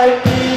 vai